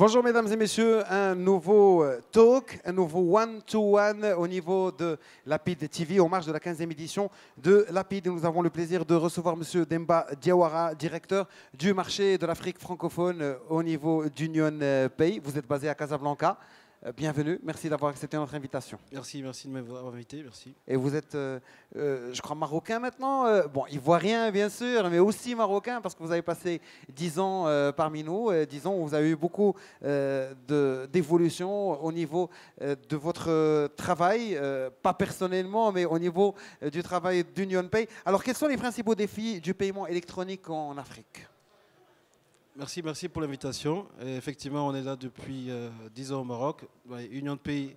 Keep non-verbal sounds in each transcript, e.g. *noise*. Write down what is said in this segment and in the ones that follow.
Bonjour mesdames et messieurs, un nouveau euh, talk, un nouveau one-to-one au niveau de Lapid TV, au marge de la 15e édition de Lapid. Nous avons le plaisir de recevoir Monsieur Demba Diawara, directeur du marché de l'Afrique francophone euh, au niveau d'Union euh, Pay. Vous êtes basé à Casablanca. Euh, bienvenue, merci d'avoir accepté notre invitation. Merci, merci de m'avoir invité, merci. Et vous êtes, euh, euh, je crois, marocain maintenant. euh, bon, ivoirien, bien sûr, mais aussi marocain parce que vous avez passé 10 ans parmi nous. euh, 10 ans où vous avez eu beaucoup de- d'évolution au niveau de votre travail, pas personnellement, mais au niveau du travail d'Union Pay. Alors, quels sont les principaux défis du paiement électronique en Afrique? Merci, merci pour l'invitation. Effectivement, on est là depuis euh, 10 ans au Maroc. Union de pays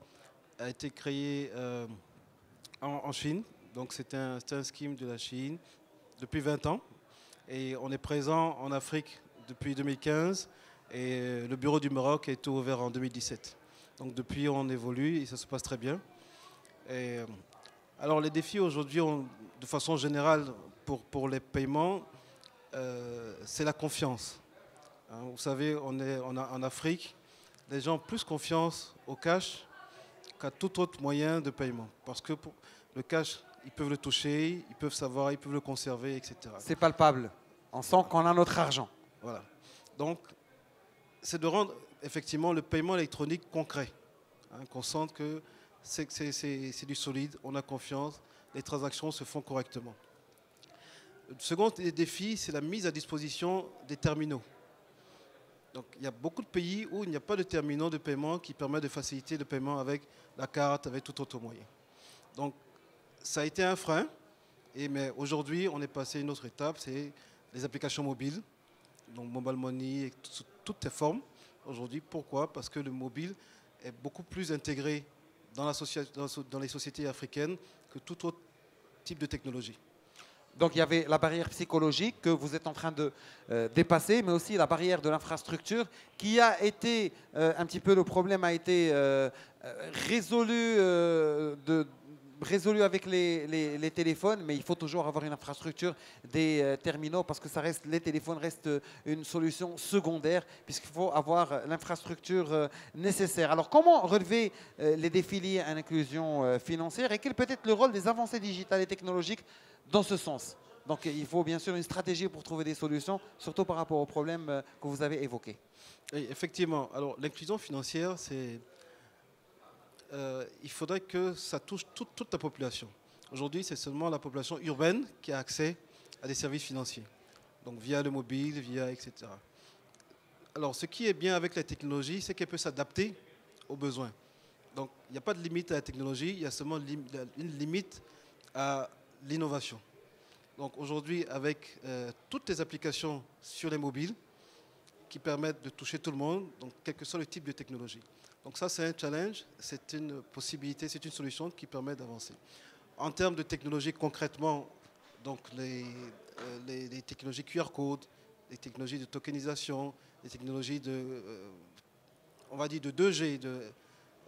a été créée euh, en, Chine. Donc c'est un, scheme de la Chine depuis 20 ans. Et on est présent en Afrique depuis 2015. Et euh, le bureau du Maroc été ouvert en 2017. Donc depuis, on évolue et ça se passe très bien. Euh, alors les défis aujourd'hui, de façon générale, pour, les paiements, euh, c'est la confiance. Hein, vous savez, on est on a- en Afrique, les gens ont plus confiance au cash qu'à tout autre moyen de paiement. Parce que pour le cash, ils peuvent le toucher, ils peuvent savoir, ils peuvent le conserver, etc. C'est palpable. On sent qu'on a notre argent. Voilà. Donc, c'est de rendre effectivement le paiement électronique concret. hein, qu'on sente que c'est- du solide, on a confiance, les transactions se font correctement. Le second dé- défi, c'est la mise à disposition des terminaux. Donc, il y a beaucoup de pays où il n'y a pas de terminaux de paiement qui permettent de faciliter le paiement avec la carte, avec tout autre moyen. Donc, ça a été un frein. Et, mais aujourd'hui, on est passé à une autre étape, c'est les applications mobiles donc mobile money, et sous toutes les formes aujourd'hui. Pourquoi? Parce que le mobile est beaucoup plus intégré dans les sociétés africaines que tout autre type de technologie. Donc il y avait la barrière psychologique que vous êtes en train de euh, dépasser, mais aussi la barrière de l'infrastructure qui a été euh, un petit peu le problème a été euh, résolu, de- résolu avec les, téléphones, mais il faut toujours avoir une infrastructure des euh, terminaux parce que ça reste, les téléphones restent euh, une solution secondaire puisqu'il faut avoir euh, l'infrastructure nécessaire. Alors comment relever les défis liés à l'inclusion financière et quel peut être le rôle des avancées digitales et technologiques dans ce sens? Donc il faut bien sûr une stratégie pour trouver des solutions, surtout par rapport aux problèmes que vous avez évoqués. Effectivement. Alors, l'inclusion financière, c'est. Euh, il faudrait que ça touche toute, la population. Aujourd'hui, c'est seulement la population urbaine qui a accès à des services financiers. Donc, via le mobile, via etc. Alors, ce qui est bien avec la technologie, c'est qu'elle peut s'adapter aux besoins. Donc, il n'y a pas de limite à la technologie, il y a seulement une limite à l'innovation. Donc, aujourd'hui, avec euh, toutes les applications sur les mobiles, qui permettent de toucher tout le monde, donc quel que soit le type de technologie. Donc ça, c'est un challenge, c'est une possibilité, c'est une solution qui permet d'avancer. En termes de technologie, concrètement, donc les, euh, technologies QR code, les technologies de tokenisation, les technologies de, euh, on va dire de 2G, de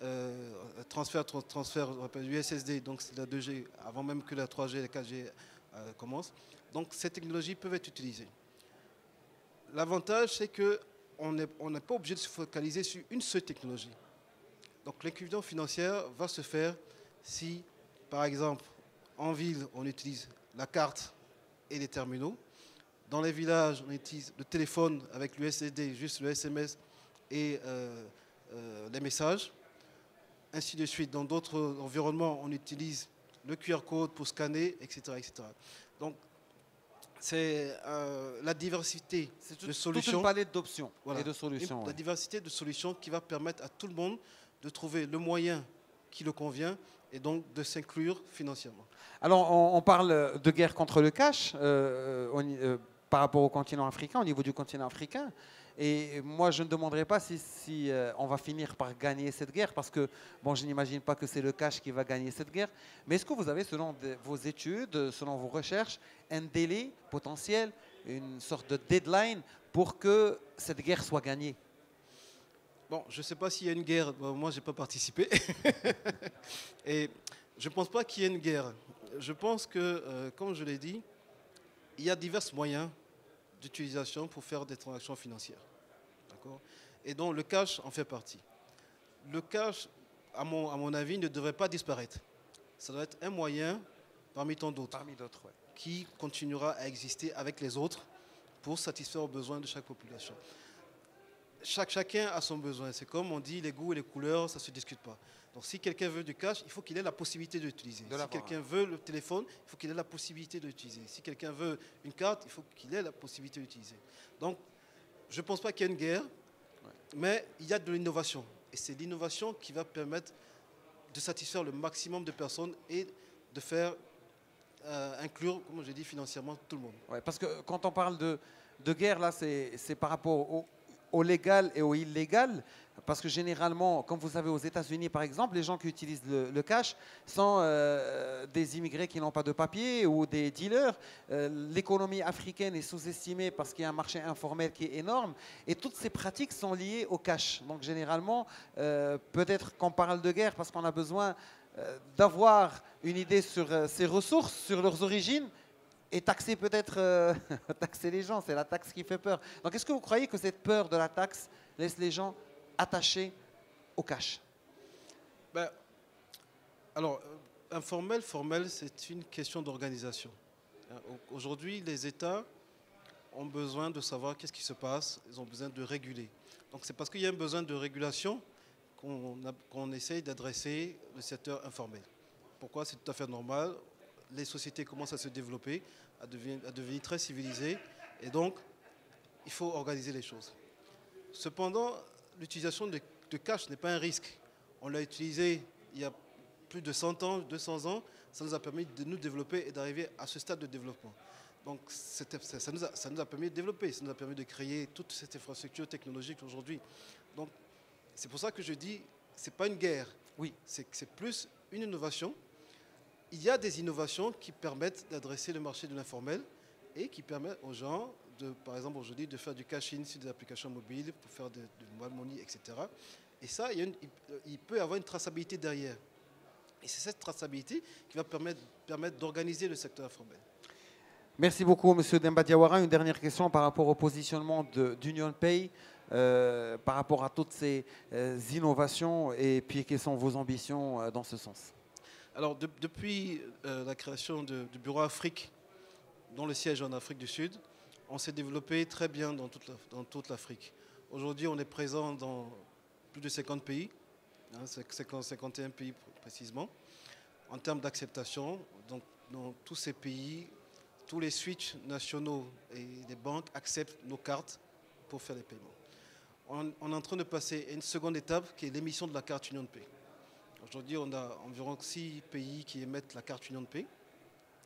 euh, transfert, tra- transfert, appelle USSD, donc c'est la 2G, avant même que la 3G et la 4G euh, commencent. Donc ces technologies peuvent être utilisées. L'avantage, c'est qu'on n'est pas obligé de se focaliser sur une seule technologie. Donc l'inclusion financière va se faire si, par exemple, en ville, on utilise la carte et les terminaux. Dans les villages, on utilise le téléphone avec l'USSD, juste le SMS et euh, euh, les messages. Ainsi de suite. Dans d'autres environnements, on utilise le QR code pour scanner, etc. etc. Donc, c'est euh, la diversité de toute une solutions. palette d'options Voilà. et de solutions. La ouais. diversité de solutions qui va permettre à tout le monde de trouver le moyen qui le convient et donc de s'inclure financièrement. Alors on, on parle de guerre contre le cash euh, euh, par rapport au continent africain, au niveau du continent africain. Et moi, je ne demanderai pas si, euh, on va finir par gagner cette guerre, parce que bon, je n'imagine pas que c'est le cash qui va gagner cette guerre. Mais est-ce que vous avez, selon vos études, selon vos recherches, un délai potentiel, une sorte de deadline pour que cette guerre soit gagnée? Bon, je ne sais pas s'il y a une guerre. Moi, je n'ai pas participé. *laughs* et je ne pense pas qu'il y ait une guerre. Je pense que, euh, comme je l'ai dit, il y a divers moyens d'utilisation pour faire des transactions financières. D'accord? Et dont le cash en fait partie. Le cash, à mon, à mon avis, ne devrait pas disparaître. Ça doit être un moyen parmi tant d'autres Parmi d'autres, ouais. qui continuera à exister avec les autres pour satisfaire aux besoins de chaque population. Chaque, chacun a son besoin. C'est comme on dit, les goûts et les couleurs, ça ne se discute pas. Donc si quelqu'un veut du cash, il faut qu'il ait la possibilité de l'utiliser. Si quelqu'un veut le téléphone, il faut qu'il ait la possibilité de l'utiliser. Si quelqu'un veut une carte, il faut qu'il ait la possibilité de l'utiliser. Donc je ne pense pas qu'il y ait une guerre, mais il y a de l'innovation. Et c'est l'innovation qui va permettre de satisfaire le maximum de personnes et de faire euh, inclure, comme j'ai dit, financièrement tout le monde. Ouais, parce que quand on parle de, de guerre, là, c'est par rapport au, au légal et au illégal. Parce que généralement, comme vous savez, aux États-Unis, par exemple, les gens qui utilisent le, cash sont euh, des immigrés qui n'ont pas de papier ou des dealers. Euh, L'économie africaine est sous-estimée parce qu'il y a un marché informel qui est énorme. Et toutes ces pratiques sont liées au cash. Donc généralement, euh, peut-être qu'on parle de guerre parce qu'on a besoin d'avoir une idée sur ses ressources, sur leurs origines, et taxer peut-être euh, *laughs* taxer les gens, c'est la taxe qui fait peur. Donc est-ce que vous croyez que cette peur de la taxe laisse les gens attachés au cash? Ben, alors, euh, informel, formel, c'est une question d'organisation. Au- Aujourd'hui, les États ont besoin de savoir qu'est-ce qui se passe, ils ont besoin de réguler. Donc c'est parce qu'il y a un besoin de régulation qu'on essaye d'adresser le secteur informel. Pourquoi? C'est tout à fait normal. Les sociétés commencent à se développer, à devenir, à devenir très civilisées, et donc il faut organiser les choses. Cependant, l'utilisation de, de cash n'est pas un risque. On l'a utilisé il y a plus de 100 ans, 200 ans. Ça nous a permis de nous développer et d'arriver à ce stade de développement. Donc ça, nous a, ça nous a permis de développer, ça nous a permis de créer toute cette infrastructure technologique aujourd'hui. Donc c'est pour ça que je dis, ce n'est pas une guerre, Oui. c'est c'est plus une innovation. Il y a des innovations qui permettent d'adresser le marché de l'informel et qui permettent aux gens, de, par exemple aujourd'hui, de faire du cash-in sur des applications mobiles pour faire mobile money, etc. Et ça, il, y a une- il- peut y avoir une traçabilité derrière. Et c'est cette traçabilité qui va permettre, d'organiser le secteur informel. Merci beaucoup, Monsieur Demba Diawara. Une dernière question par rapport au positionnement d'Union Pay, euh, par rapport à toutes ces euh, innovations, et puis quelles sont vos ambitions euh, dans ce sens? Alors, de- depuis euh, la création de- du bureau Afrique, dont le siège en Afrique du Sud, on s'est développé très bien dans toute l'Afrique. Aujourd'hui, on est présent dans plus de 50 pays, hein, c'est 50 51 pays pr- précisément. En termes d'acceptation, dans tous ces pays, tous les switches nationaux et les banques acceptent nos cartes pour faire les paiements. On, on est en train de passer à une seconde étape qui est l'émission de la carte Union Pay. Aujourd'hui, on a environ 6 pays qui émettent la carte Union Pay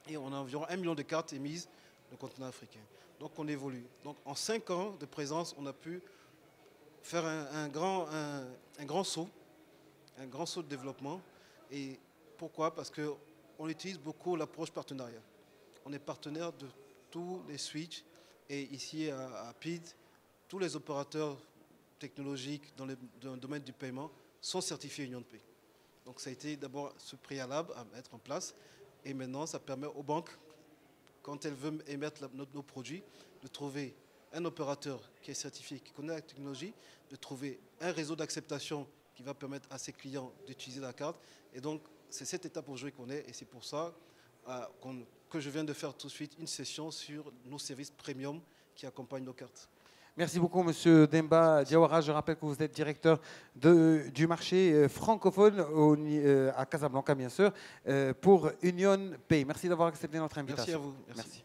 et on a environ 1 million de cartes émises le continent africain. Donc on évolue. Donc en 5 ans de présence, on a pu faire un, grand, un, grand saut, un grand saut de développement. Et pourquoi? Parce qu'on utilise beaucoup l'approche partenariat. On est partenaire de tous les switches et ici à, PID, tous les opérateurs technologiques dans le, dans le domaine du paiement sont certifiés Union Pay. Donc ça a été d'abord ce préalable à mettre en place. Et maintenant, ça permet aux banques, quand elles veulent émettre nos, produits, de trouver un opérateur qui est certifié, qui connaît la technologie, de trouver un réseau d'acceptation qui va permettre à ses clients d'utiliser la carte. Et donc, c'est cette étape aujourd'hui qu'on est. Et c'est pour ça euh, que je viens de faire tout de suite une session sur nos services premium qui accompagnent nos cartes. Merci beaucoup, Monsieur Demba Diawara. Je rappelle que vous êtes directeur de- du marché euh, francophone au euh, à Casablanca, bien sûr, euh, pour Union Pay. Merci d'avoir accepté notre invitation. Merci à vous. Merci.